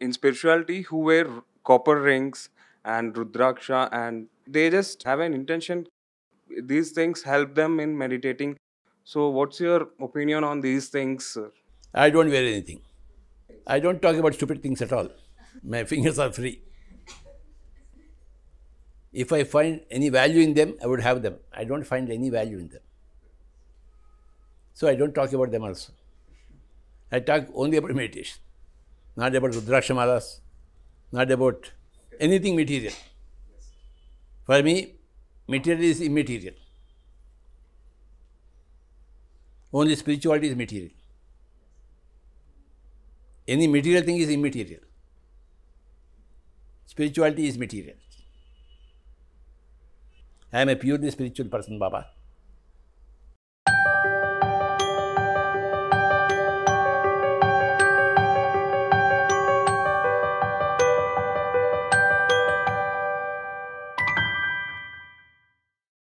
In spirituality, who wear copper rings and Rudraksha and they just have an intention. These things help them in meditating. So, what's your opinion on these things, sir? I don't wear anything. I don't talk about stupid things at all. My fingers are free. If I find any value in them, I would have them. I don't find any value in them. So I don't talk about them also. I talk only about meditation, not about Rudraksha malas, not about anything material. For me, material is immaterial. Only spirituality is material. Any material thing is immaterial. Spirituality is material. I am a purely spiritual person, Baba.